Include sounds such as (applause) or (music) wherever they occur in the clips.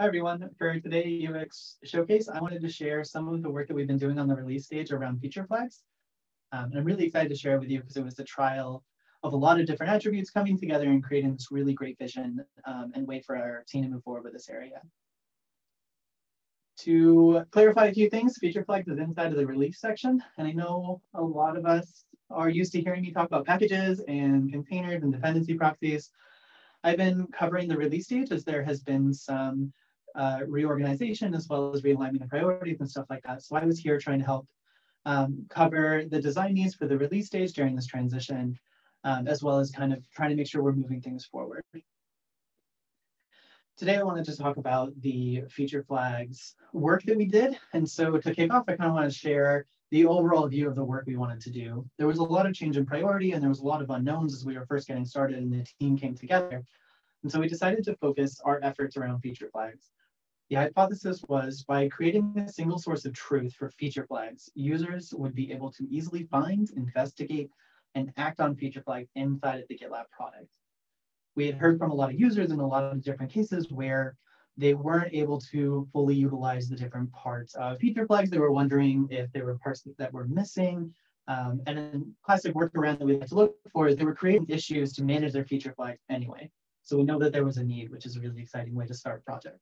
Hi everyone. For today UX Showcase, I wanted to share some of the work that we've been doing on the release stage around feature flags. Um, and I'm really excited to share it with you because it was the trial of a lot of different attributes coming together and creating this really great vision um, and way for our team to move forward with this area. To clarify a few things, feature flags is inside of the release section. And I know a lot of us are used to hearing me talk about packages and containers and dependency proxies. I've been covering the release stage as there has been some uh, reorganization as well as realignment of priorities and stuff like that. So I was here trying to help um, cover the design needs for the release stage during this transition, um, as well as kind of trying to make sure we're moving things forward. Today, I wanted to talk about the feature flags work that we did. And so to kick off, I kind of want to share the overall view of the work we wanted to do. There was a lot of change in priority and there was a lot of unknowns as we were first getting started and the team came together. And so we decided to focus our efforts around feature flags. The hypothesis was by creating a single source of truth for feature flags, users would be able to easily find, investigate, and act on feature flags inside of the GitLab product. We had heard from a lot of users in a lot of different cases where they weren't able to fully utilize the different parts of feature flags. They were wondering if there were parts that were missing. Um, and then classic workaround that we like to look for is they were creating issues to manage their feature flags anyway. So we know that there was a need, which is a really exciting way to start a project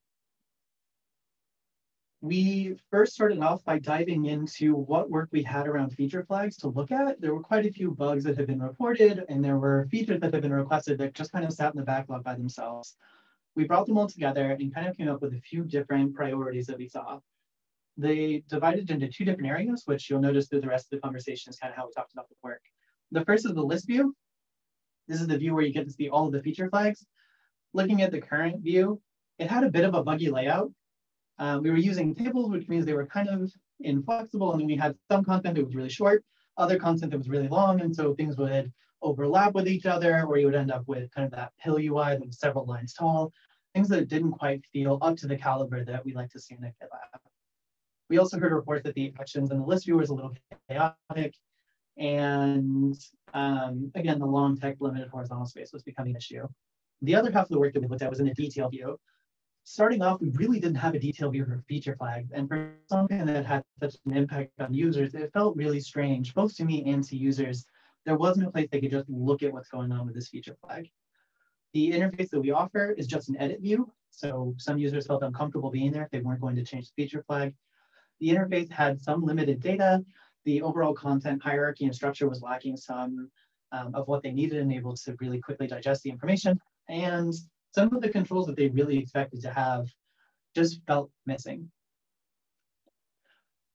we first started off by diving into what work we had around feature flags to look at. There were quite a few bugs that have been reported, and there were features that have been requested that just kind of sat in the backlog by themselves. We brought them all together and kind of came up with a few different priorities that we saw. They divided into two different areas, which you'll notice through the rest of the conversation is kind of how we talked about the work. The first is the list view. This is the view where you get to see all of the feature flags. Looking at the current view, it had a bit of a buggy layout. Um, we were using tables, which means they were kind of inflexible. And then we had some content that was really short, other content that was really long. And so things would overlap with each other, or you would end up with kind of that pill UI that was several lines tall, things that didn't quite feel up to the caliber that we like to see in a GitLab. We also heard reports that the actions in the list view was a little chaotic. And um, again, the long text limited horizontal space was becoming an issue. The other half of the work that we looked at was in a detail view starting off, we really didn't have a detailed view for feature flags. And for something that had such an impact on users, it felt really strange, both to me and to users. There wasn't a place they could just look at what's going on with this feature flag. The interface that we offer is just an edit view. So some users felt uncomfortable being there if they weren't going to change the feature flag. The interface had some limited data. The overall content hierarchy and structure was lacking some um, of what they needed and able to really quickly digest the information. And some of the controls that they really expected to have just felt missing.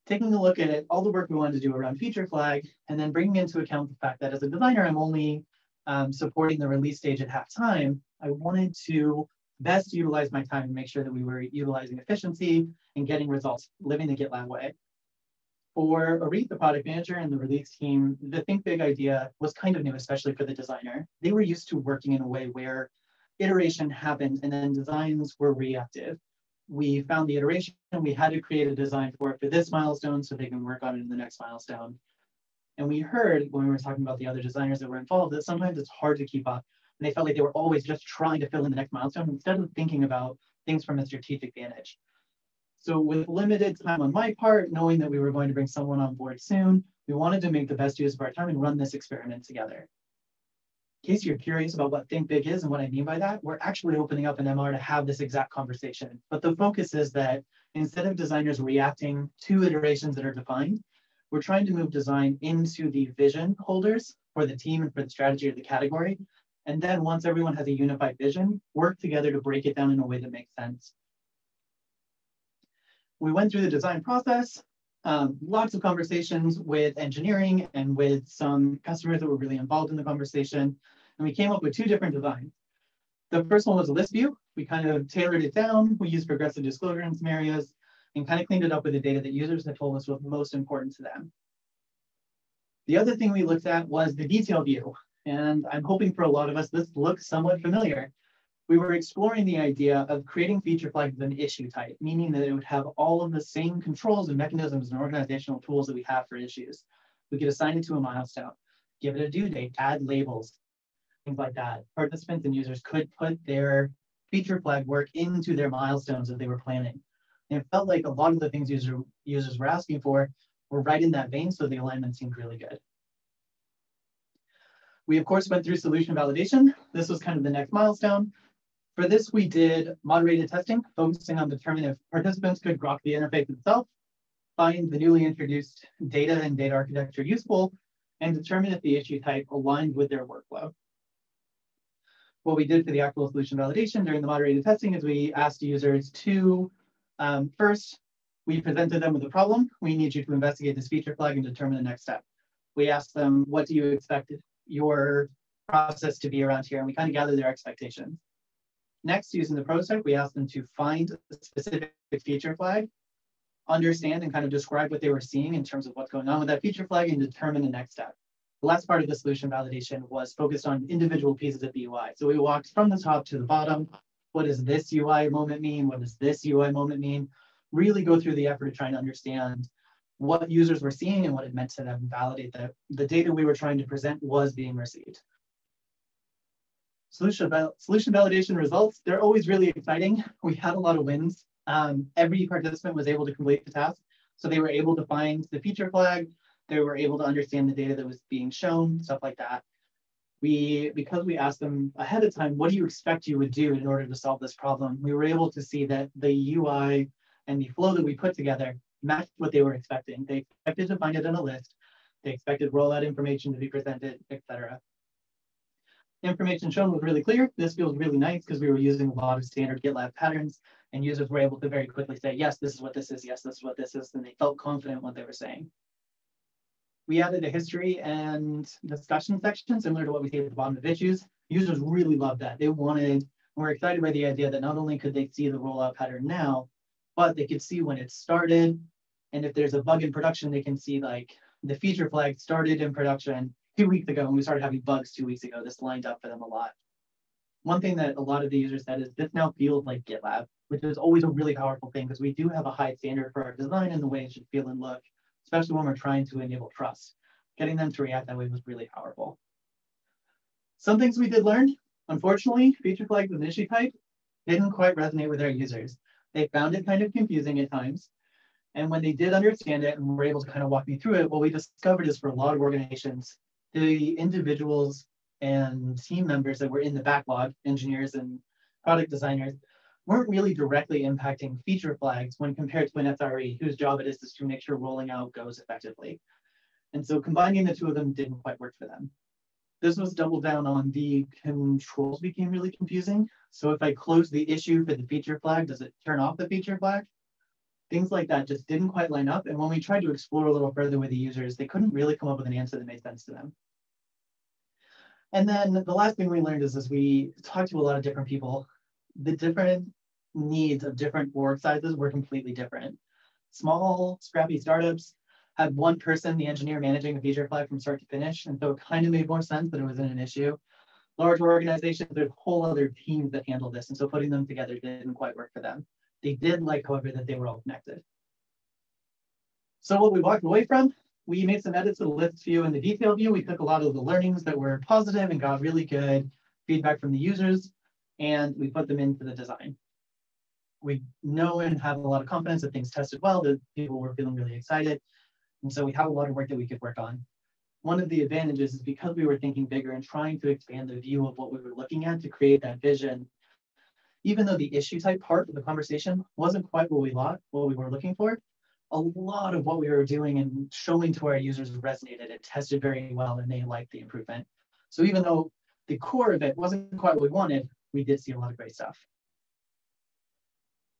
Taking a look at it, all the work we wanted to do around feature flag, and then bringing into account the fact that as a designer, I'm only um, supporting the release stage at half time, I wanted to best utilize my time and make sure that we were utilizing efficiency and getting results, living the GitLab way. For Orit, the product manager and the release team, the think big idea was kind of new, especially for the designer. They were used to working in a way where iteration happened and then designs were reactive. We found the iteration and we had to create a design for it for this milestone so they can work on it in the next milestone. And we heard when we were talking about the other designers that were involved that sometimes it's hard to keep up. And they felt like they were always just trying to fill in the next milestone instead of thinking about things from a strategic vantage. So with limited time on my part, knowing that we were going to bring someone on board soon, we wanted to make the best use of our time and run this experiment together case you're curious about what Think Big is and what I mean by that, we're actually opening up an MR to have this exact conversation. But the focus is that instead of designers reacting to iterations that are defined, we're trying to move design into the vision holders for the team and for the strategy of the category. And then once everyone has a unified vision, work together to break it down in a way that makes sense. We went through the design process, um, lots of conversations with engineering and with some customers that were really involved in the conversation. And we came up with two different designs. The first one was a list view. We kind of tailored it down. We used progressive disclosure in some areas and kind of cleaned it up with the data that users had told us was most important to them. The other thing we looked at was the detail view. And I'm hoping for a lot of us, this looks somewhat familiar. We were exploring the idea of creating feature flags with an issue type, meaning that it would have all of the same controls and mechanisms and organizational tools that we have for issues. We could assign it to a milestone, give it a due date, add labels, things like that. Participants and users could put their feature flag work into their milestones that they were planning. And it felt like a lot of the things user, users were asking for were right in that vein, so the alignment seemed really good. We of course went through solution validation. This was kind of the next milestone. For this, we did moderated testing, focusing on determining if participants could grok the interface itself, find the newly introduced data and data architecture useful, and determine if the issue type aligned with their workflow. What we did for the actual solution validation during the moderated testing is we asked users to, um, first, we presented them with a problem. We need you to investigate this feature flag and determine the next step. We asked them, what do you expect your process to be around here? And we kind of gathered their expectations. Next, using the prototype, we asked them to find a specific feature flag, understand and kind of describe what they were seeing in terms of what's going on with that feature flag and determine the next step. The last part of the solution validation was focused on individual pieces of the UI. So we walked from the top to the bottom. What does this UI moment mean? What does this UI moment mean? Really go through the effort of trying to understand what users were seeing and what it meant to them, validate that the data we were trying to present was being received. Solution, solution validation results, they're always really exciting. (laughs) We had a lot of wins. Um, every participant was able to complete the task. So they were able to find the feature flag, they were able to understand the data that was being shown, stuff like that. We, because we asked them ahead of time, what do you expect you would do in order to solve this problem? We were able to see that the UI and the flow that we put together matched what they were expecting. They expected to find it in a list. They expected rollout information to be presented, etc information shown was really clear. This feels really nice because we were using a lot of standard GitLab patterns and users were able to very quickly say, yes, this is what this is, yes, this is what this is, and they felt confident what they were saying. We added a history and discussion section similar to what we see at the bottom of issues. Users really loved that. They wanted, were excited by the idea that not only could they see the rollout pattern now, but they could see when it started. And if there's a bug in production, they can see like the feature flag started in production two weeks ago and we started having bugs two weeks ago, this lined up for them a lot. One thing that a lot of the users said is this now feels like GitLab, which is always a really powerful thing because we do have a high standard for our design and the way it should feel and look, especially when we're trying to enable trust. Getting them to react that way was really powerful. Some things we did learn, unfortunately, feature flags and issue type didn't quite resonate with our users. They found it kind of confusing at times. And when they did understand it and were able to kind of walk me through it, what we discovered is for a lot of organizations, the individuals and team members that were in the backlog, engineers and product designers, weren't really directly impacting feature flags when compared to an SRE whose job it is, to make sure rolling out goes effectively. And so combining the two of them didn't quite work for them. This was doubled down on the controls became really confusing. So if I close the issue for the feature flag, does it turn off the feature flag? Things like that just didn't quite line up. And when we tried to explore a little further with the users, they couldn't really come up with an answer that made sense to them. And then the last thing we learned is as we talked to a lot of different people, the different needs of different org sizes were completely different. Small, scrappy startups had one person, the engineer, managing the feature flag from start to finish. And so it kind of made more sense that it wasn't an issue. Large organizations, there's whole other teams that handle this. And so putting them together didn't quite work for them. They did like, however, that they were all connected. So what we walked away from we made some edits to the list view and the detail view. We took a lot of the learnings that were positive and got really good feedback from the users, and we put them into the design. We know and have a lot of confidence that things tested well, that people were feeling really excited. And so we have a lot of work that we could work on. One of the advantages is because we were thinking bigger and trying to expand the view of what we were looking at to create that vision, even though the issue type part of the conversation wasn't quite what we thought, what we were looking for, a lot of what we were doing and showing to our users resonated. It tested very well and they liked the improvement. So even though the core of it wasn't quite what we wanted, we did see a lot of great stuff.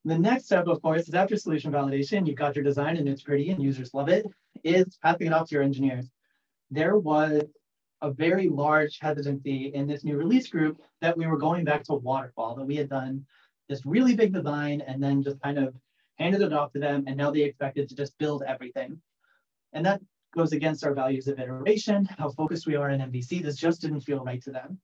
The next step, of course, is after solution validation, you've got your design and it's pretty and users love it, is passing it off to your engineers. There was a very large hesitancy in this new release group that we were going back to waterfall, that we had done this really big design and then just kind of handed it off to them, and now they expected to just build everything. And that goes against our values of iteration, how focused we are in MVC. This just didn't feel right to them.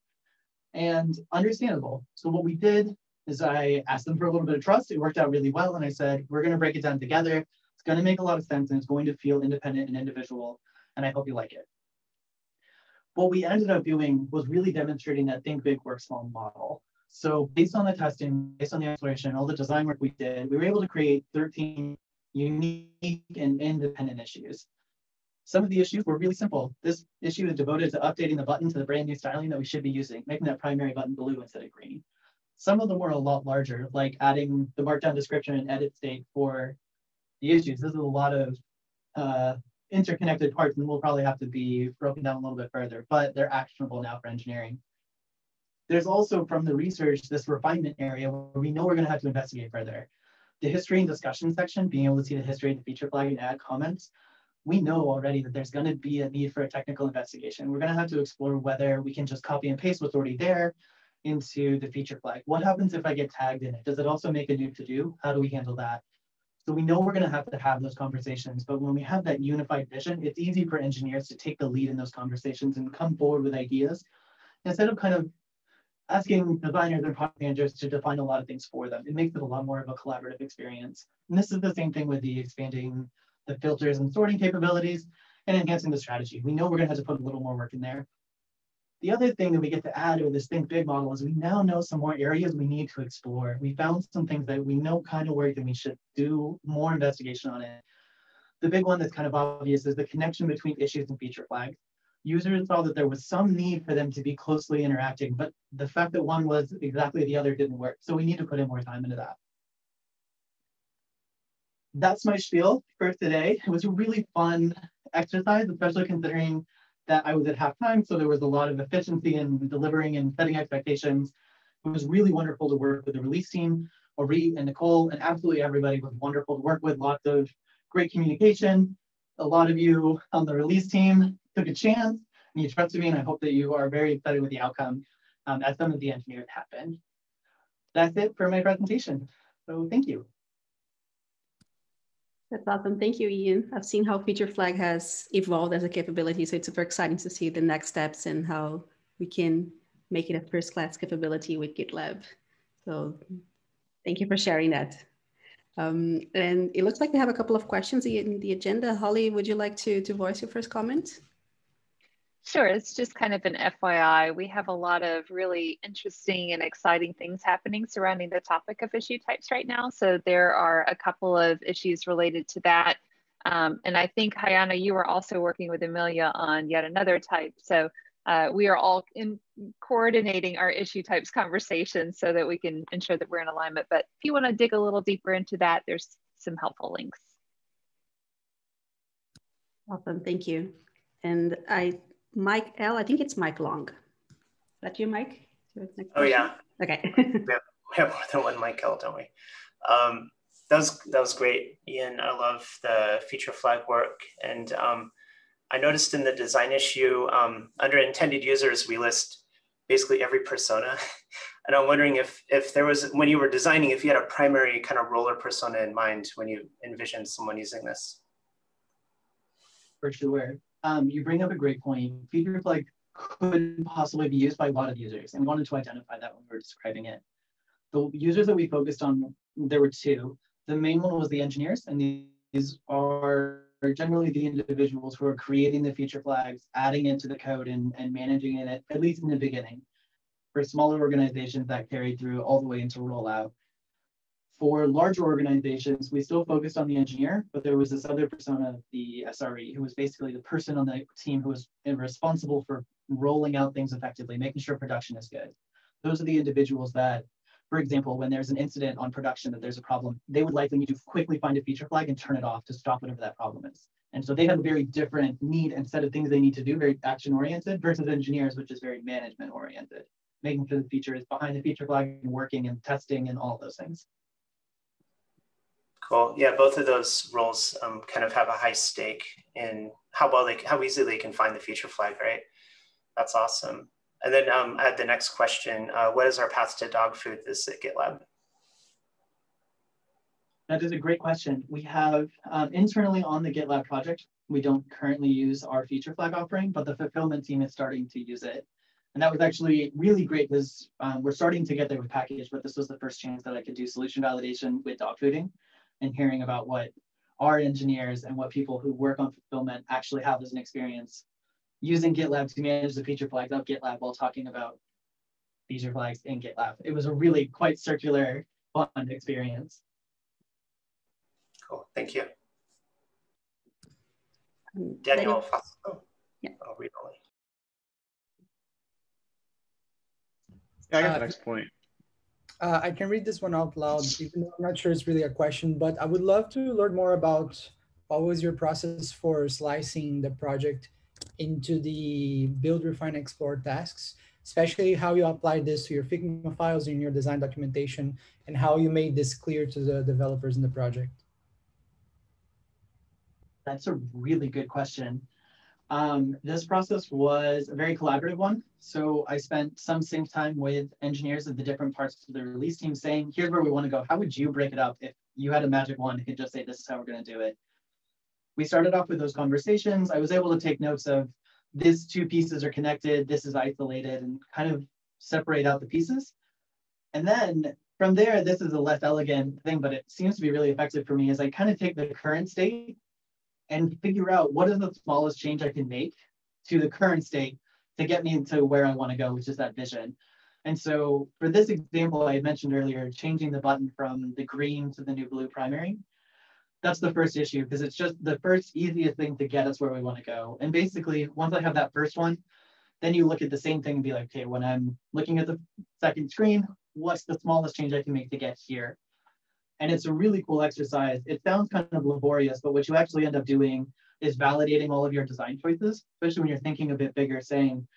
And understandable. So what we did is I asked them for a little bit of trust. It worked out really well. And I said, we're going to break it down together. It's going to make a lot of sense and it's going to feel independent and individual. And I hope you like it. What we ended up doing was really demonstrating that think big, work small model. So based on the testing, based on the exploration, all the design work we did, we were able to create 13 unique and independent issues. Some of the issues were really simple. This issue is devoted to updating the button to the brand new styling that we should be using, making that primary button blue instead of green. Some of them were a lot larger, like adding the markdown description and edit state for the issues. This is a lot of uh, interconnected parts and will probably have to be broken down a little bit further, but they're actionable now for engineering. There's also from the research, this refinement area where we know we're gonna have to investigate further. The history and discussion section, being able to see the history of the feature flag and add comments, we know already that there's gonna be a need for a technical investigation. We're gonna have to explore whether we can just copy and paste what's already there into the feature flag. What happens if I get tagged in it? Does it also make a new to do? How do we handle that? So we know we're going to have to have those conversations, but when we have that unified vision, it's easy for engineers to take the lead in those conversations and come forward with ideas instead of kind of asking designers and product managers to define a lot of things for them. It makes it a lot more of a collaborative experience. And this is the same thing with the expanding the filters and sorting capabilities and enhancing the strategy. We know we're going to have to put a little more work in there. The other thing that we get to add with this Think Big model is we now know some more areas we need to explore. We found some things that we know kind of work and we should do more investigation on it. The big one that's kind of obvious is the connection between issues and feature flags. Users saw that there was some need for them to be closely interacting, but the fact that one was exactly the other didn't work. So we need to put in more time into that. That's my spiel for today. It was a really fun exercise, especially considering that I was at halftime, so there was a lot of efficiency in delivering and setting expectations. It was really wonderful to work with the release team, Ori and Nicole, and absolutely everybody was wonderful to work with. Lots of great communication. A lot of you on the release team took a chance and you trusted me, and I hope that you are very excited with the outcome um, as some of the engineers happened. That's it for my presentation. So thank you. That's awesome. Thank you, Ian. I've seen how Feature Flag has evolved as a capability, so it's super exciting to see the next steps and how we can make it a first-class capability with GitLab. So thank you for sharing that. Um, and it looks like we have a couple of questions in the agenda. Holly, would you like to, to voice your first comment? Sure, it's just kind of an FYI. We have a lot of really interesting and exciting things happening surrounding the topic of issue types right now. So there are a couple of issues related to that. Um, and I think, Hayana, you are also working with Amelia on yet another type. So uh, we are all in coordinating our issue types conversations so that we can ensure that we're in alignment. But if you want to dig a little deeper into that, there's some helpful links. Awesome, thank you. And I Mike L. I think it's Mike Long. Is that you, Mike? Oh yeah. Okay. (laughs) we, have, we have more than one Mike L, don't we? Um, that was that was great, Ian. I love the feature flag work, and um, I noticed in the design issue um, under intended users we list basically every persona, (laughs) and I'm wondering if if there was when you were designing if you had a primary kind of roller persona in mind when you envisioned someone using this. For sure um, you bring up a great point. Feature flag could possibly be used by a lot of users, and we wanted to identify that when we were describing it. The users that we focused on, there were two. The main one was the engineers, and these are generally the individuals who are creating the feature flags, adding into the code, and, and managing it, at least in the beginning. For smaller organizations, that carried through all the way into rollout for larger organizations, we still focused on the engineer, but there was this other persona, the SRE, who was basically the person on the team who was responsible for rolling out things effectively, making sure production is good. Those are the individuals that, for example, when there's an incident on production that there's a problem, they would likely need to quickly find a feature flag and turn it off to stop whatever that problem is. And so they have a very different need and set of things they need to do, very action oriented, versus engineers, which is very management oriented, making sure the feature is behind the feature flag and working and testing and all those things. Cool. Yeah, both of those roles um, kind of have a high stake in how well they, how easily they can find the feature flag, right? That's awesome. And then um, add the next question, uh, what is our path to dog food this at GitLab? That is a great question. We have um, internally on the GitLab project, we don't currently use our feature flag offering, but the fulfillment team is starting to use it. And that was actually really great because um, we're starting to get there with package, but this was the first chance that I could do solution validation with dog fooding and hearing about what our engineers and what people who work on fulfillment actually have as an experience using GitLab to manage the feature flags of GitLab while talking about feature flags in GitLab. It was a really quite circular, fun experience. Cool, thank you. Um, Daniel, Daniel- oh, Yeah. I'll read only. Yeah, I got Uh, the next point. Uh, I can read this one out loud, even though I'm not sure it's really a question, but I would love to learn more about what was your process for slicing the project into the build, refine, explore tasks, especially how you applied this to your Figma files in your design documentation and how you made this clear to the developers in the project. That's a really good question. Um, this process was a very collaborative one. So I spent some sync time with engineers of the different parts of the release team saying, here's where we want to go. How would you break it up if you had a magic wand and could just say, this is how we're going to do it? We started off with those conversations. I was able to take notes of these two pieces are connected, this is isolated, and kind of separate out the pieces. And then from there, this is a less elegant thing, but it seems to be really effective for me, is I kind of take the current state and figure out what is the smallest change I can make to the current state to get me to where I want to go, which is that vision. And so for this example I mentioned earlier, changing the button from the green to the new blue primary, that's the first issue because it's just the first easiest thing to get us where we want to go. And basically, once I have that first one, then you look at the same thing and be like, okay, when I'm looking at the second screen, what's the smallest change I can make to get here? And it's a really cool exercise. It sounds kind of laborious, but what you actually end up doing is validating all of your design choices, especially when you're thinking a bit bigger, saying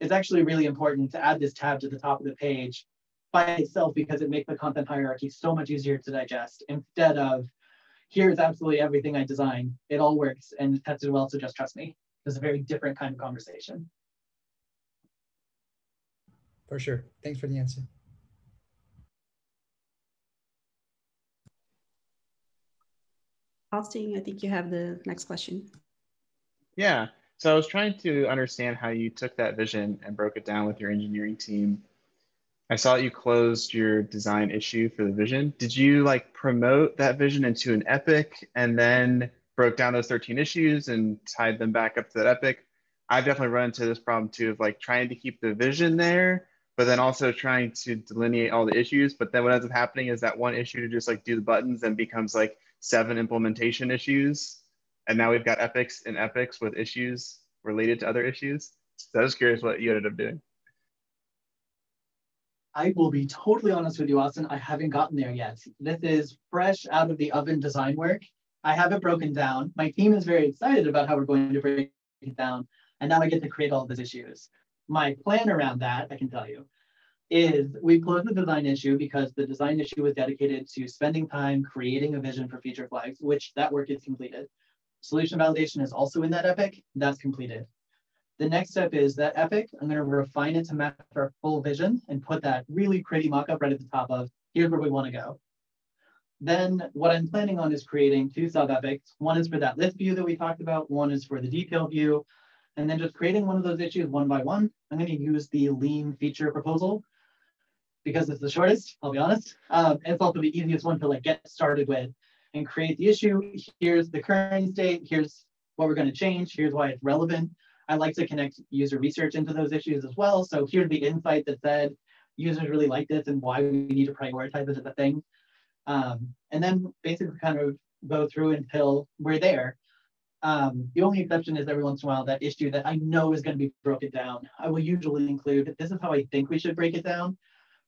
it's actually really important to add this tab to the top of the page by itself because it makes the content hierarchy so much easier to digest instead of here's absolutely everything I design. It all works and tested well, so just trust me. It's a very different kind of conversation. For sure. Thanks for the answer. Austin, I think you have the next question. Yeah. So I was trying to understand how you took that vision and broke it down with your engineering team. I saw that you closed your design issue for the vision. Did you like promote that vision into an epic and then broke down those 13 issues and tied them back up to that epic? I've definitely run into this problem too of like trying to keep the vision there, but then also trying to delineate all the issues. But then what ends up happening is that one issue to just like do the buttons and becomes like seven implementation issues. And now we've got epics and epics with issues related to other issues. So I was curious what you ended up doing. I will be totally honest with you, Austin. I haven't gotten there yet. This is fresh out of the oven design work. I have it broken down. My team is very excited about how we're going to break it down. And now I get to create all these issues. My plan around that, I can tell you, is we closed the design issue because the design issue was dedicated to spending time creating a vision for feature flags, which that work is completed. Solution validation is also in that epic, that's completed. The next step is that epic, I'm gonna refine it to map our full vision and put that really pretty mockup right at the top of, here's where we wanna go. Then what I'm planning on is creating two sub epics. One is for that list view that we talked about, one is for the detail view, and then just creating one of those issues one by one. I'm gonna use the lean feature proposal because it's the shortest, I'll be honest. Um, and it's also the easiest one to like get started with and create the issue. Here's the current state, here's what we're gonna change, here's why it's relevant. I like to connect user research into those issues as well. So here's the insight that said users really like this and why we need to prioritize it as a thing. Um, and then basically kind of go through until we're there. Um, the only exception is every once in a while that issue that I know is going to be broken down. I will usually include this is how I think we should break it down,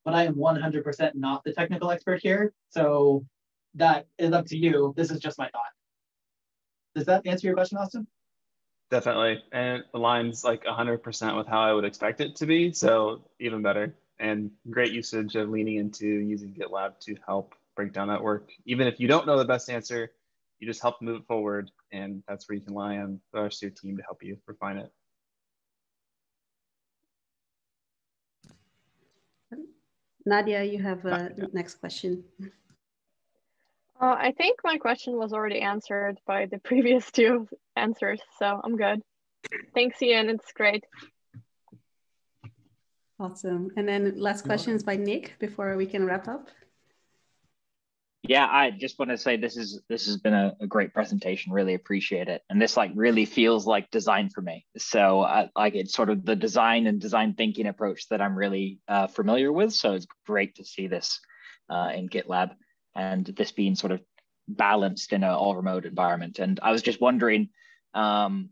but I am 100% not the technical expert here. So that is up to you. This is just my thought. Does that answer your question, Austin? Definitely. And it aligns like 100% with how I would expect it to be. So even better. And great usage of leaning into using GitLab to help break down that work. Even if you don't know the best answer, you just help move it forward. And that's where you can rely on the rest of your team to help you refine it. Nadia, you have a Nadia. next question. Uh, I think my question was already answered by the (laughs) previous two answers, so I'm good. Thanks, Ian. It's great. Awesome. And then last You're questions by Nick before we can wrap up. Yeah, I just want to say this is this has been a, a, great presentation. Really appreciate it, and this like really feels like design for me. So uh, like it's sort of the design and design thinking approach that I'm really uh, familiar with. So it's great to see this uh, in GitLab and this being sort of balanced in an all remote environment. And I was just wondering um,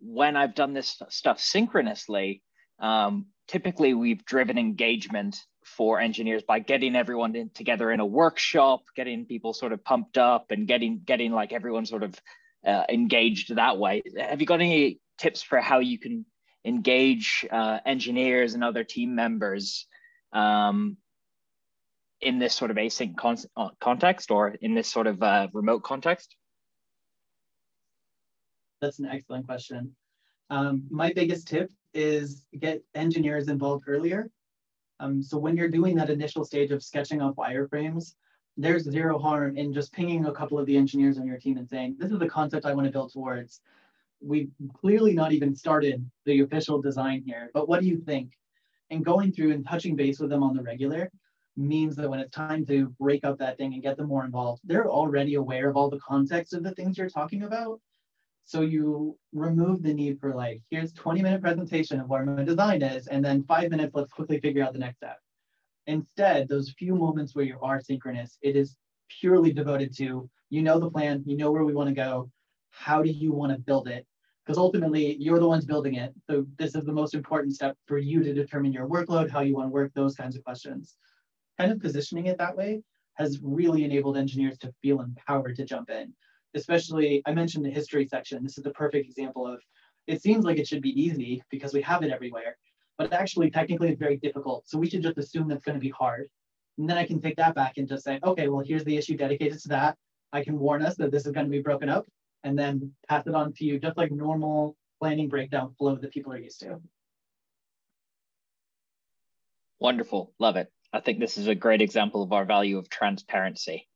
when I've done this stuff synchronously. Um, typically, we've driven engagement for engineers by getting everyone in, together in a workshop, getting people sort of pumped up, and getting getting like everyone sort of uh, engaged that way. Have you got any tips for how you can engage uh, engineers and other team members um, in this sort of async con uh, context or in this sort of uh, remote context? That's an excellent question. Um, my biggest tip is get engineers involved earlier. Um, so when you're doing that initial stage of sketching up wireframes, there's zero harm in just pinging a couple of the engineers on your team and saying, this is the concept I want to build towards. We've clearly not even started the official design here, but what do you think? And going through and touching base with them on the regular means that when it's time to break up that thing and get them more involved, they're already aware of all the context of the things you're talking about. So you remove the need for like, here's 20 minute presentation of what my design is, and then five minutes, let's quickly figure out the next step. Instead, those few moments where you are synchronous, it is purely devoted to, you know the plan, you know where we wanna go, how do you wanna build it? Because ultimately, you're the ones building it. So this is the most important step for you to determine your workload, how you wanna work, those kinds of questions. Kind of positioning it that way has really enabled engineers to feel empowered to jump in especially I mentioned the history section. This is the perfect example of it seems like it should be easy because we have it everywhere, but actually technically it's very difficult. So we should just assume that's going to be hard. And then I can take that back and just say, okay, well, here's the issue dedicated to that. I can warn us that this is going to be broken up and then pass it on to you just like normal planning breakdown flow that people are used to. Wonderful. Love it. I think this is a great example of our value of transparency.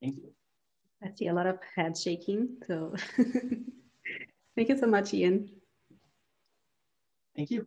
Thank you. I see a lot of head shaking. So (laughs) thank you so much, Ian. Thank you.